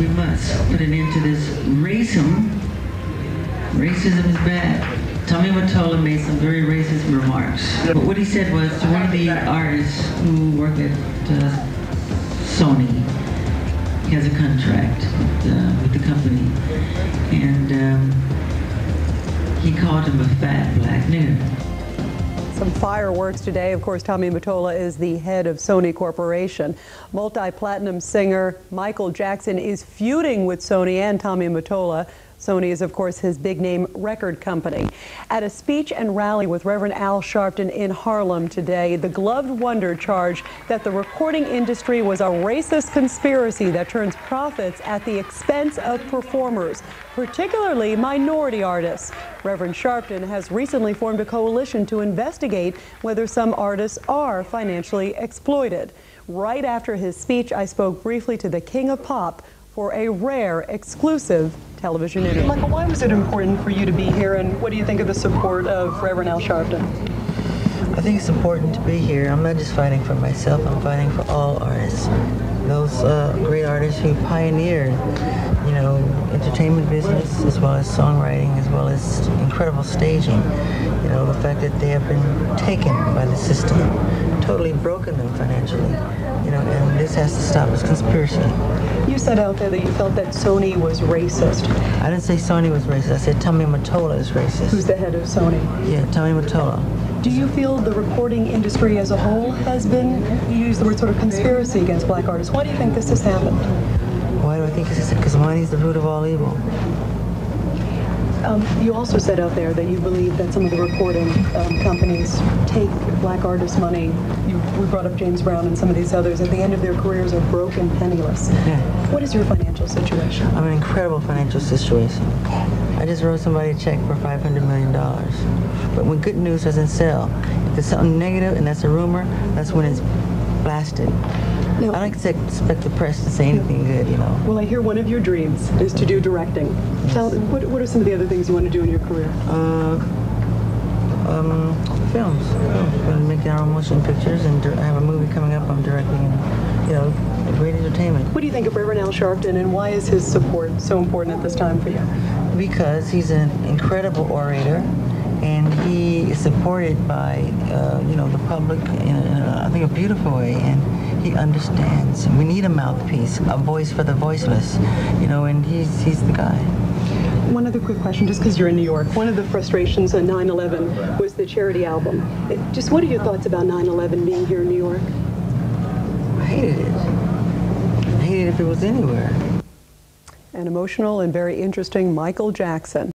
we must put an end to this racism. Racism is bad. Tommy Mottola made some very racist remarks. But what he said was to one of the artists who work at uh, Sony, he has a contract with, uh, with the company, and um, he called him a fat black nigger. Some fireworks today. Of course, Tommy Mottola is the head of Sony Corporation. Multi-platinum singer Michael Jackson is feuding with Sony and Tommy Mottola. Sony is, of course, his big name record company. At a speech and rally with Reverend Al Sharpton in Harlem today, the gloved wonder charged that the recording industry was a racist conspiracy that turns profits at the expense of performers, particularly minority artists. Reverend Sharpton has recently formed a coalition to investigate whether some artists are financially exploited. Right after his speech, I spoke briefly to the king of pop for a rare, exclusive television interview. Michael, why was it important for you to be here, and what do you think of the support of Reverend Al Sharpton? I think it's important to be here. I'm not just fighting for myself, I'm fighting for all artists. Those uh, great artists who pioneered, you know, entertainment business as well as songwriting, as well as incredible staging. You know, the fact that they have been taken by the system, totally broken them financially. You know, and this has to stop. It's conspiracy. You said out there that you felt that Sony was racist. I didn't say Sony was racist. I said Tommy Mottola is racist. Who's the head of Sony? Yeah, Tommy Mottola. Do you feel the recording industry as a whole has been, you use the word sort of conspiracy against black artists. Why do you think this has happened? Why do I think this is? Because money is the root of all evil. Um, you also said out there that you believe that some of the recording um, companies take black artists' money. You, we brought up James Brown and some of these others. At the end of their careers, are broke and penniless. Yeah. What is your financial situation? I'm in an incredible financial situation. I just wrote somebody a check for $500 million. But when good news doesn't sell, if there's something negative and that's a rumor, that's when it's blasted. No. I don't expect the press to say anything good, you know. Well, I hear one of your dreams is to do directing. Tell, what, what are some of the other things you want to do in your career? Uh, um, films. I'm going to make our own motion pictures, and I have a movie coming up I'm directing, and, you know, great entertainment. What do you think of Reverend Al Sharpton, and why is his support so important at this time for you? Because he's an incredible orator, and he is supported by, uh, you know, the public in, a, I think, a beautiful way, and he understands. We need a mouthpiece, a voice for the voiceless, you know, and he's, he's the guy. One other quick question, just because you're in New York. One of the frustrations on 9-11 was the charity album. It, just what are your thoughts about 9-11 being here in New York? I hated it. I hated it if it was anywhere. An emotional and very interesting Michael Jackson.